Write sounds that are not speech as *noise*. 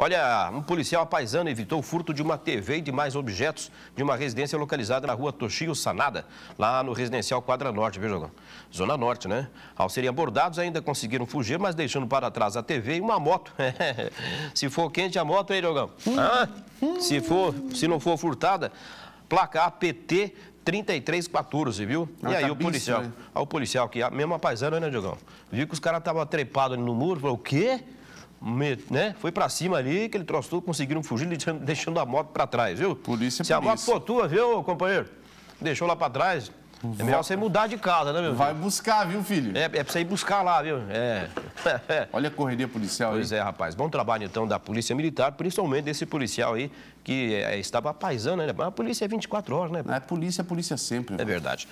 Olha, um policial paisano evitou o furto de uma TV e de mais objetos de uma residência localizada na rua Toshio Sanada, lá no residencial Quadra Norte, viu, Jogão? Zona Norte, né? Ao serem abordados, ainda conseguiram fugir, mas deixando para trás a TV e uma moto. *laughs* se for quente a moto, hein, Jogão? Ah, se, for, se não for furtada, placa APT 3314, viu? Ah, e aí tá o policial, né? o policial que, mesmo a paisana, né, Diogão? Viu que os caras estavam trepados ali no muro, falou, o quê? Né? Foi pra cima ali, que ele trouxe tudo, conseguiram fugir, *laughs* deixando, a moto pra trás, viu? Polícia é Se a moto polícia. for tua, viu, companheiro? Deixou lá pra trás. É melhor você mudar de casa, né, meu Vai filho? buscar, viu, filho? É, é pra você ir buscar lá, viu? É. *laughs* Olha a correria policial aí. Pois é, rapaz. Bom trabalho, então, da Polícia Militar, principalmente desse policial aí, que é, estava paisando, né? Mas a polícia é 24 horas, né? É polícia, é polícia sempre. É verdade.